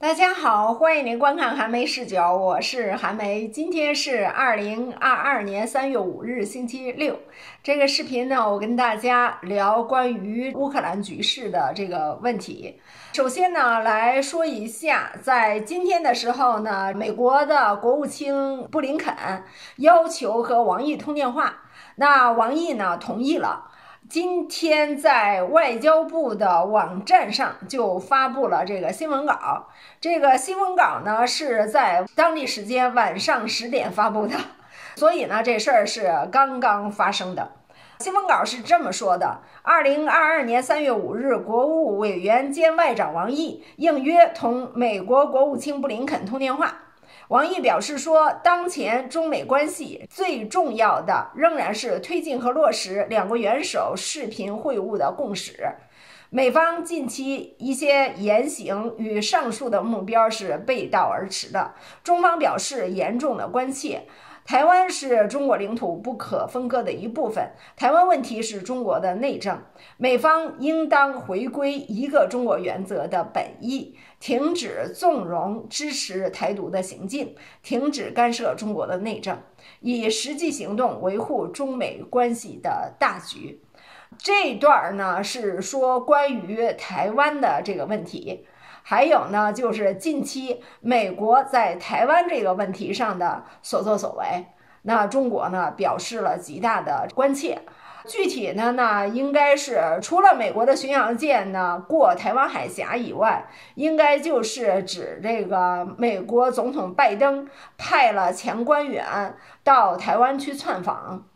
大家好，欢迎您观看韩梅视角，我是韩梅。今天是二零二二年三月五日，星期六。这个视频呢，我跟大家聊关于乌克兰局势的这个问题。首先呢，来说一下，在今天的时候呢，美国的国务卿布林肯要求和王毅通电话，那王毅呢同意了。今天在外交部的网站上就发布了这个新闻稿。这个新闻稿呢是在当地时间晚上十点发布的，所以呢这事儿是刚刚发生的。新闻稿是这么说的：二零二二年三月五日，国务委员兼外长王毅应约同美国国务卿布林肯通电话。王毅表示说，当前中美关系最重要的仍然是推进和落实两国元首视频会晤的共识。美方近期一些言行与上述的目标是背道而驰的，中方表示严重的关切。台湾是中国领土不可分割的一部分，台湾问题是中国的内政，美方应当回归一个中国原则的本意，停止纵容支持台独的行径，停止干涉中国的内政，以实际行动维护中美关系的大局。这段呢是说关于台湾的这个问题。还有呢，就是近期美国在台湾这个问题上的所作所为，那中国呢表示了极大的关切。具体的呢，应该是除了美国的巡洋舰呢过台湾海峡以外，应该就是指这个美国总统拜登派了前官员到台湾去窜访。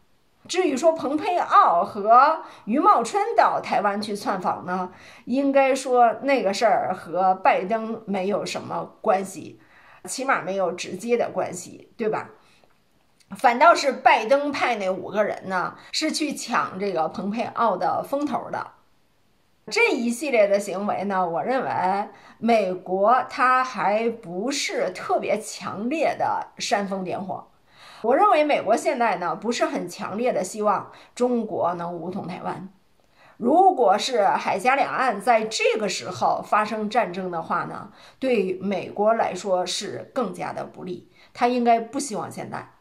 至于说蓬佩奥和余茂春到台湾去窜访呢，应该说那个事儿和拜登没有什么关系，起码没有直接的关系，对吧？反倒是拜登派那五个人呢，是去抢这个蓬佩奥的风头的。这一系列的行为呢，我认为美国他还不是特别强烈的煽风点火。我认为美国现在呢不是很强烈的希望中国能武统台湾。如果是海峡两岸在这个时候发生战争的话呢，对美国来说是更加的不利。他应该不希望现在。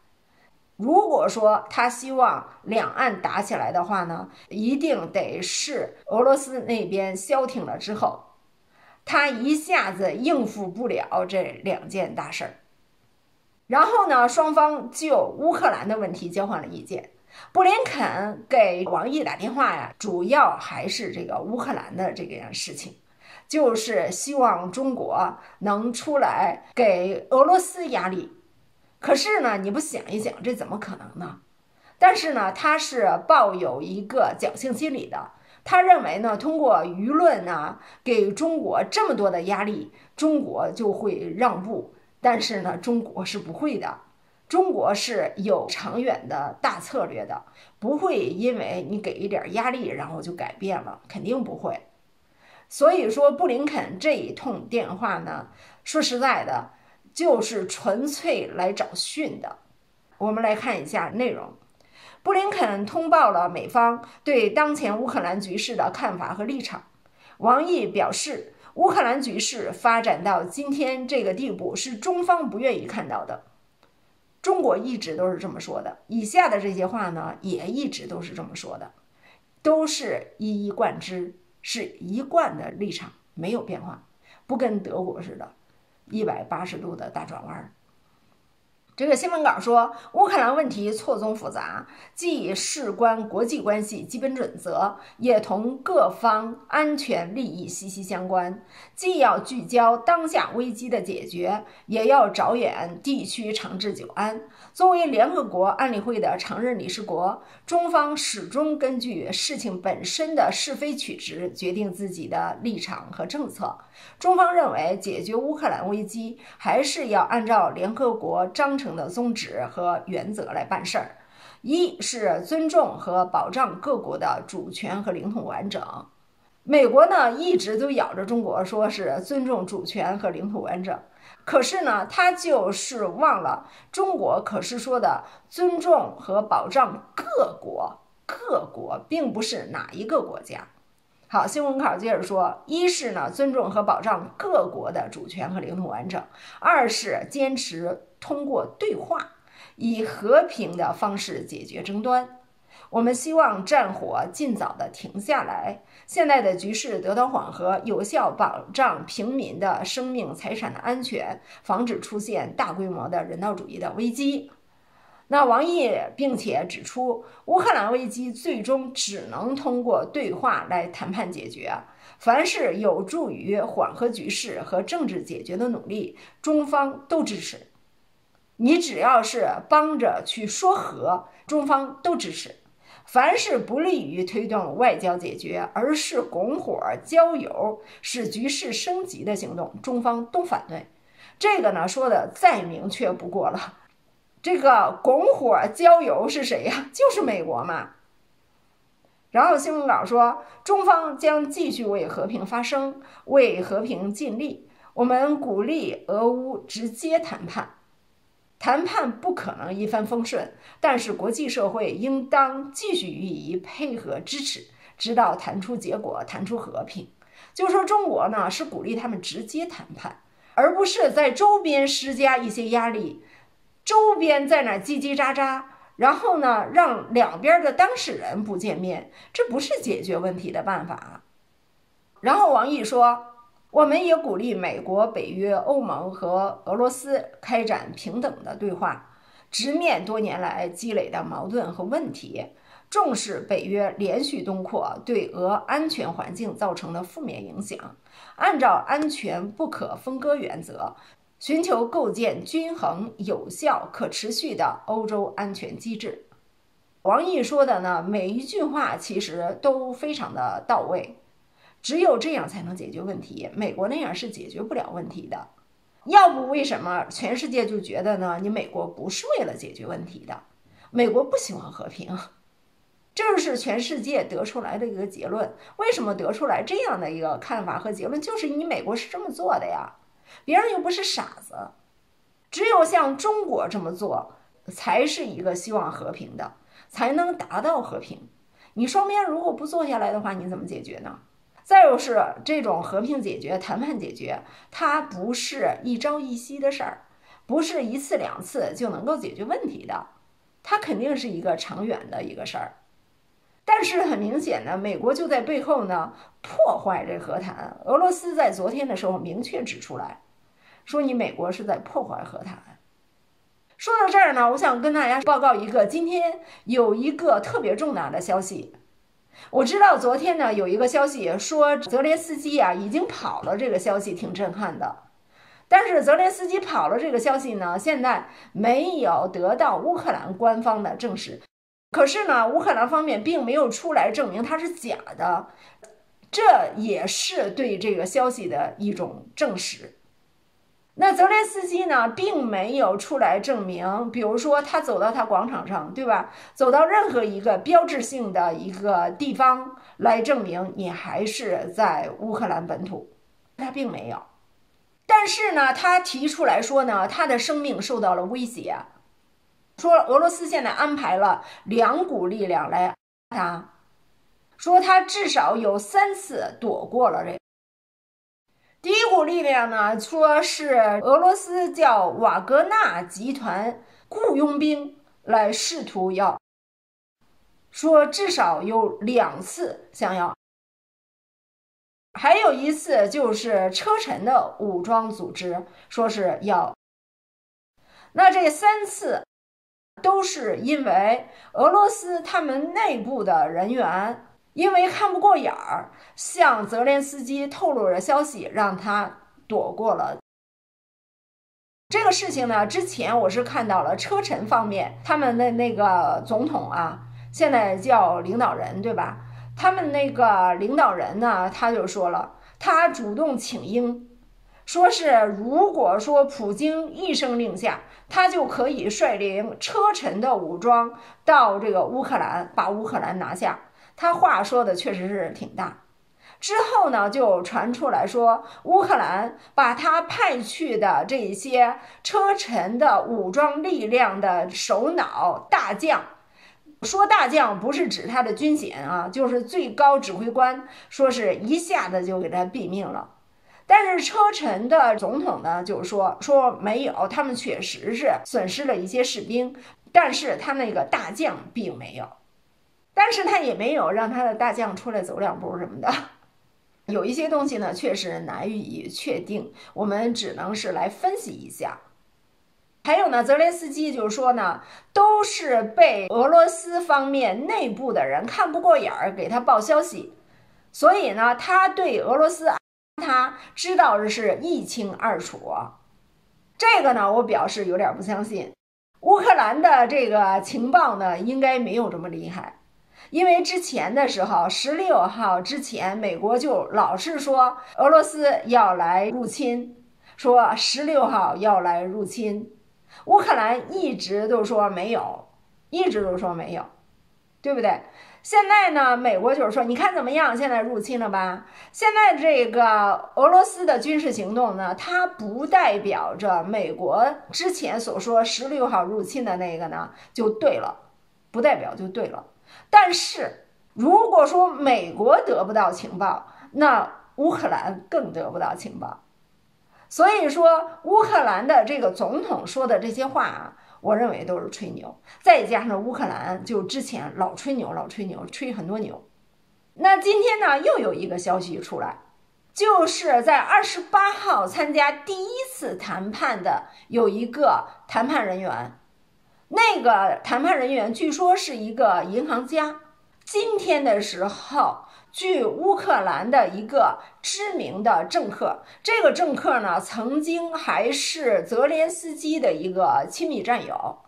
如果说他希望两岸打起来的话呢，一定得是俄罗斯那边消停了之后，他一下子应付不了这两件大事儿。然后呢，双方就乌克兰的问题交换了意见。布林肯给王毅打电话呀，主要还是这个乌克兰的这个事情，就是希望中国能出来给俄罗斯压力。可是呢，你不想一想，这怎么可能呢？但是呢，他是抱有一个侥幸心理的，他认为呢，通过舆论呢，给中国这么多的压力，中国就会让步。但是呢，中国是不会的，中国是有长远的大策略的，不会因为你给一点压力，然后就改变了，肯定不会。所以说，布林肯这一通电话呢，说实在的，就是纯粹来找训的。我们来看一下内容，布林肯通报了美方对当前乌克兰局势的看法和立场。王毅表示。乌克兰局势发展到今天这个地步，是中方不愿意看到的。中国一直都是这么说的，以下的这些话呢，也一直都是这么说的，都是一以贯之，是一贯的立场，没有变化，不跟德国似的，一百八十度的大转弯。这个新闻稿说，乌克兰问题错综复杂，既事关国际关系基本准则，也同各方安全利益息息相关。既要聚焦当下危机的解决，也要着眼地区长治久安。作为联合国安理会的常任理事国，中方始终根据事情本身的是非曲直决定自己的立场和政策。中方认为，解决乌克兰危机还是要按照联合国章程。的宗旨和原则来办事儿，一是尊重和保障各国的主权和领土完整。美国呢一直都咬着中国说是尊重主权和领土完整，可是呢他就是忘了中国可是说的尊重和保障各国，各国并不是哪一个国家。好，新闻稿接着说：一是呢，尊重和保障各国的主权和领土完整；二是坚持通过对话，以和平的方式解决争端。我们希望战火尽早的停下来，现在的局势得到缓和，有效保障平民的生命财产的安全，防止出现大规模的人道主义的危机。那王毅并且指出，乌克兰危机最终只能通过对话来谈判解决。凡是有助于缓和局势和政治解决的努力，中方都支持。你只要是帮着去说和，中方都支持。凡是不利于推动外交解决，而是拱火浇油、使局势升级的行动，中方都反对。这个呢，说的再明确不过了。这个拱火浇油是谁呀？就是美国嘛。然后新闻稿说，中方将继续为和平发声，为和平尽力。我们鼓励俄乌直接谈判，谈判不可能一帆风顺，但是国际社会应当继续予以配合支持，直到谈出结果，谈出和平。就说中国呢，是鼓励他们直接谈判，而不是在周边施加一些压力。周边在那叽叽喳喳，然后呢，让两边的当事人不见面，这不是解决问题的办法。然后王毅说，我们也鼓励美国、北约、欧盟和俄罗斯开展平等的对话，直面多年来积累的矛盾和问题，重视北约连续东扩对俄安全环境造成的负面影响，按照安全不可分割原则。寻求构建均衡、有效、可持续的欧洲安全机制。王毅说的呢，每一句话其实都非常的到位。只有这样才能解决问题。美国那样是解决不了问题的。要不为什么全世界就觉得呢？你美国不是为了解决问题的，美国不喜欢和平。这是全世界得出来的一个结论。为什么得出来这样的一个看法和结论？就是你美国是这么做的呀。别人又不是傻子，只有像中国这么做，才是一个希望和平的，才能达到和平。你双边如果不坐下来的话，你怎么解决呢？再有是这种和平解决、谈判解决，它不是一朝一夕的事儿，不是一次两次就能够解决问题的，它肯定是一个长远的一个事儿。但是很明显呢，美国就在背后呢破坏这和谈。俄罗斯在昨天的时候明确指出来。说你美国是在破坏和谈。说到这儿呢，我想跟大家报告一个，今天有一个特别重大的消息。我知道昨天呢有一个消息说泽连斯基啊已经跑了，这个消息挺震撼的。但是泽连斯基跑了这个消息呢，现在没有得到乌克兰官方的证实。可是呢，乌克兰方面并没有出来证明它是假的，这也是对这个消息的一种证实。那泽连斯基呢，并没有出来证明，比如说他走到他广场上，对吧？走到任何一个标志性的一个地方来证明你还是在乌克兰本土，他并没有。但是呢，他提出来说呢，他的生命受到了威胁，说俄罗斯现在安排了两股力量来他，说他至少有三次躲过了这。第一股力量呢，说是俄罗斯叫瓦格纳集团雇佣兵来试图要，说至少有两次想要，还有一次就是车臣的武装组织说是要，那这三次都是因为俄罗斯他们内部的人员。因为看不过眼儿，向泽连斯基透露了消息，让他躲过了这个事情呢。之前我是看到了车臣方面他们的那个总统啊，现在叫领导人对吧？他们那个领导人呢，他就说了，他主动请缨，说是如果说普京一声令下，他就可以率领车臣的武装到这个乌克兰，把乌克兰拿下。他话说的确实是挺大，之后呢，就传出来说，乌克兰把他派去的这些车臣的武装力量的首脑大将，说大将不是指他的军衔啊，就是最高指挥官，说是一下子就给他毙命了。但是车臣的总统呢，就说说没有，他们确实是损失了一些士兵，但是他那个大将并没有，但是他也没有让他的大将出来走两步什么的。有一些东西呢，确实难以确定，我们只能是来分析一下。还有呢，泽连斯基就是说呢，都是被俄罗斯方面内部的人看不过眼儿，给他报消息，所以呢，他对俄罗斯，他知道的是一清二楚。这个呢，我表示有点不相信。乌克兰的这个情报呢，应该没有这么厉害，因为之前的时候，十六号之前，美国就老是说俄罗斯要来入侵，说十六号要来入侵。乌克兰一直都说没有，一直都说没有，对不对？现在呢，美国就是说，你看怎么样？现在入侵了吧？现在这个俄罗斯的军事行动呢，它不代表着美国之前所说十六号入侵的那个呢就对了，不代表就对了。但是如果说美国得不到情报，那乌克兰更得不到情报。所以说，乌克兰的这个总统说的这些话啊，我认为都是吹牛。再加上乌克兰就之前老吹牛，老吹牛，吹很多牛。那今天呢，又有一个消息出来，就是在二十八号参加第一次谈判的有一个谈判人员，那个谈判人员据说是一个银行家。今天的时候。据乌克兰的一个知名的政客，这个政客呢，曾经还是泽连斯基的一个亲密战友。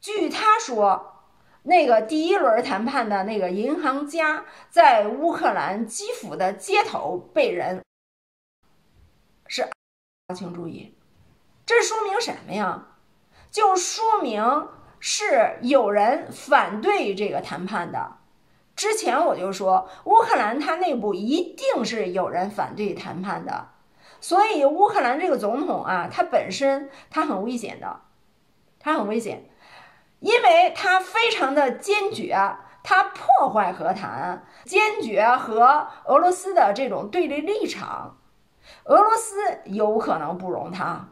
据他说，那个第一轮谈判的那个银行家在乌克兰基辅的街头被人是，请注意，这说明什么呀？就说明是有人反对这个谈判的。之前我就说，乌克兰它内部一定是有人反对谈判的，所以乌克兰这个总统啊，他本身他很危险的，他很危险，因为他非常的坚决，他破坏和谈，坚决和俄罗斯的这种对立立场，俄罗斯有可能不容他，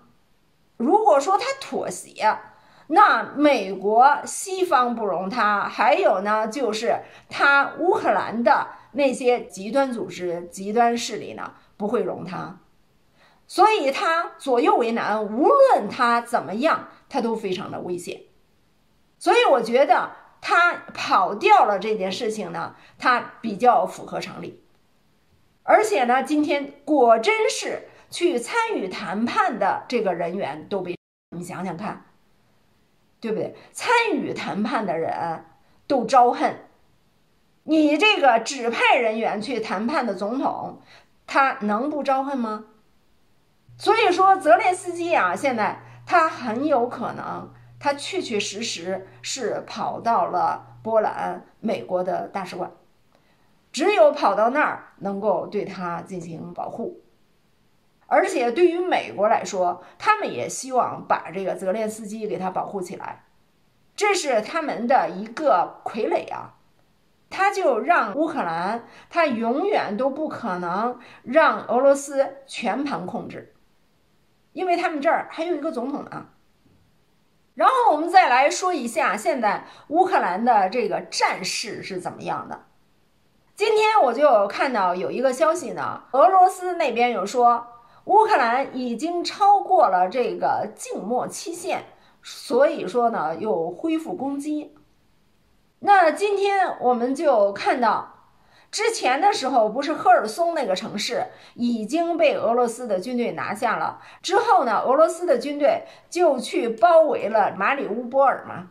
如果说他妥协。那美国西方不容他，还有呢，就是他乌克兰的那些极端组织、极端势力呢，不会容他，所以他左右为难。无论他怎么样，他都非常的危险。所以我觉得他跑掉了这件事情呢，他比较符合常理。而且呢，今天果真是去参与谈判的这个人员都被你想想看。对不对？参与谈判的人都招恨，你这个指派人员去谈判的总统，他能不招恨吗？所以说，泽连斯基啊，现在他很有可能，他确确实实是跑到了波兰、美国的大使馆，只有跑到那儿能够对他进行保护。而且对于美国来说，他们也希望把这个泽连斯基给他保护起来，这是他们的一个傀儡啊。他就让乌克兰，他永远都不可能让俄罗斯全盘控制，因为他们这儿还有一个总统呢。然后我们再来说一下现在乌克兰的这个战事是怎么样的。今天我就看到有一个消息呢，俄罗斯那边有说。乌克兰已经超过了这个静默期限，所以说呢又恢复攻击。那今天我们就看到，之前的时候不是赫尔松那个城市已经被俄罗斯的军队拿下了，之后呢俄罗斯的军队就去包围了马里乌波尔嘛。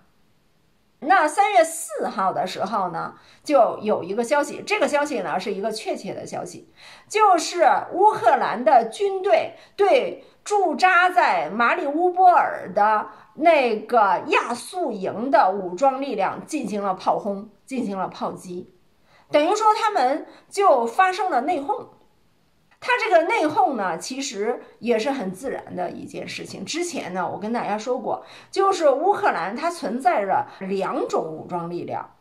那三月四号的时候呢，就有一个消息，这个消息呢是一个确切的消息，就是乌克兰的军队对驻扎在马里乌波尔的那个亚速营的武装力量进行了炮轰，进行了炮击，等于说他们就发生了内讧。它这个内讧呢，其实也是很自然的一件事情。之前呢，我跟大家说过，就是乌克兰它存在着两种武装力量，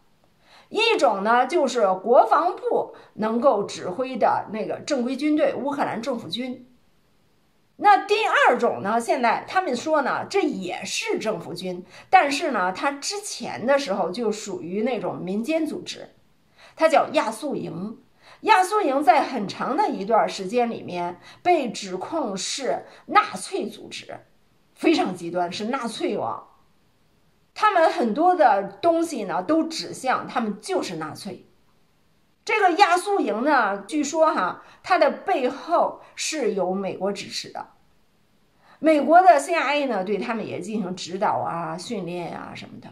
一种呢就是国防部能够指挥的那个正规军队——乌克兰政府军。那第二种呢，现在他们说呢，这也是政府军，但是呢，它之前的时候就属于那种民间组织，它叫亚速营。亚速营在很长的一段时间里面被指控是纳粹组织，非常极端，是纳粹王。他们很多的东西呢，都指向他们就是纳粹。这个亚速营呢，据说哈，它的背后是有美国支持的。美国的 CIA 呢，对他们也进行指导啊、训练啊什么的。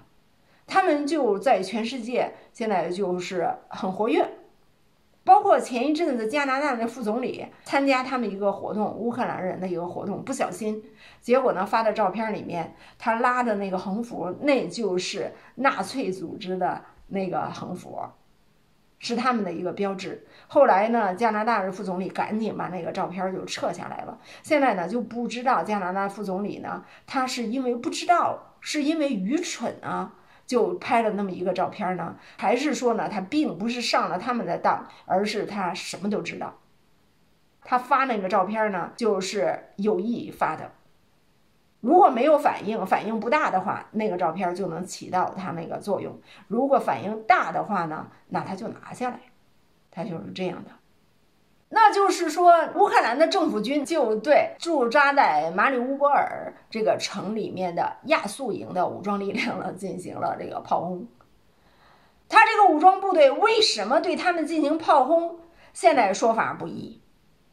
他们就在全世界现在就是很活跃。包括前一阵子加拿大的副总理参加他们一个活动，乌克兰人的一个活动，不小心，结果呢发的照片里面，他拉的那个横幅，那就是纳粹组织的那个横幅，是他们的一个标志。后来呢，加拿大的副总理赶紧把那个照片就撤下来了。现在呢就不知道加拿大副总理呢，他是因为不知道，是因为愚蠢啊。就拍了那么一个照片呢，还是说呢，他并不是上了他们的当，而是他什么都知道。他发那个照片呢，就是有意发的。如果没有反应，反应不大的话，那个照片就能起到他那个作用；如果反应大的话呢，那他就拿下来。他就是这样的。那就是说，乌克兰的政府军就对驻扎在马里乌波尔这个城里面的亚速营的武装力量呢进行了这个炮轰。他这个武装部队为什么对他们进行炮轰？现在说法不一，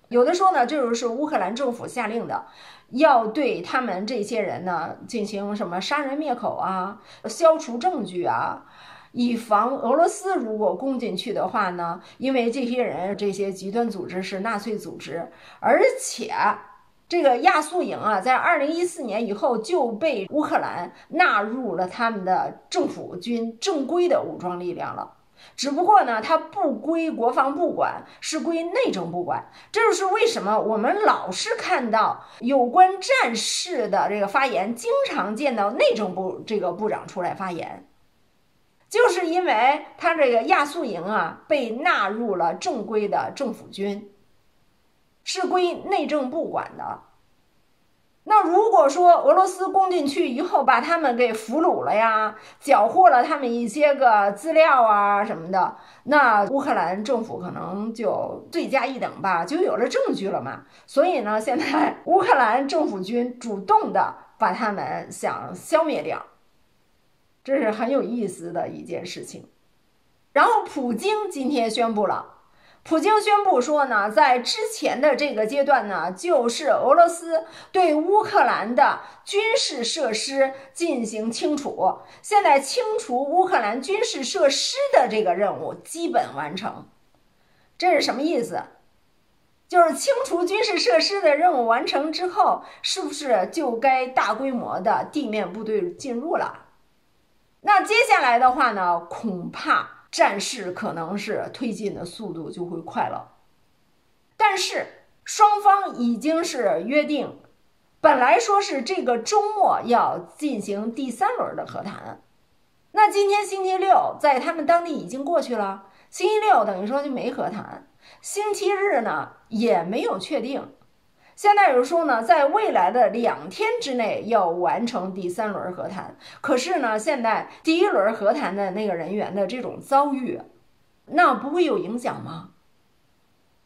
有的说呢，这就是乌克兰政府下令的，要对他们这些人呢进行什么杀人灭口啊，消除证据啊。以防俄罗斯如果攻进去的话呢？因为这些人这些极端组织是纳粹组织，而且这个亚速营啊，在二零一四年以后就被乌克兰纳入了他们的政府军正规的武装力量了。只不过呢，它不归国防部管，是归内政部管。这就是为什么我们老是看到有关战事的这个发言，经常见到内政部这个部长出来发言。就是因为他这个亚速营啊被纳入了正规的政府军，是归内政部管的。那如果说俄罗斯攻进去以后把他们给俘虏了呀，缴获了他们一些个资料啊什么的，那乌克兰政府可能就罪加一等吧，就有了证据了嘛。所以呢，现在乌克兰政府军主动的把他们想消灭掉。这是很有意思的一件事情，然后普京今天宣布了，普京宣布说呢，在之前的这个阶段呢，就是俄罗斯对乌克兰的军事设施进行清除，现在清除乌克兰军事设施的这个任务基本完成。这是什么意思？就是清除军事设施的任务完成之后，是不是就该大规模的地面部队进入了？那接下来的话呢，恐怕战事可能是推进的速度就会快了。但是双方已经是约定，本来说是这个周末要进行第三轮的和谈，那今天星期六在他们当地已经过去了，星期六等于说就没和谈，星期日呢也没有确定。现在有人说呢，在未来的两天之内要完成第三轮和谈。可是呢，现在第一轮和谈的那个人员的这种遭遇，那不会有影响吗？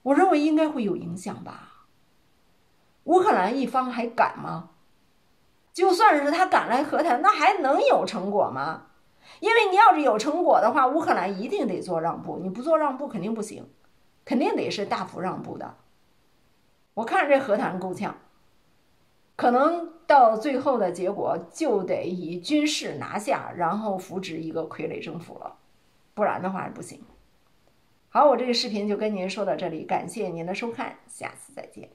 我认为应该会有影响吧。乌克兰一方还敢吗？就算是他敢来和谈，那还能有成果吗？因为你要是有成果的话，乌克兰一定得做让步，你不做让步肯定不行，肯定得是大幅让步的。我看这和谈够呛，可能到最后的结果就得以军事拿下，然后扶植一个傀儡政府了，不然的话不行。好，我这个视频就跟您说到这里，感谢您的收看，下次再见。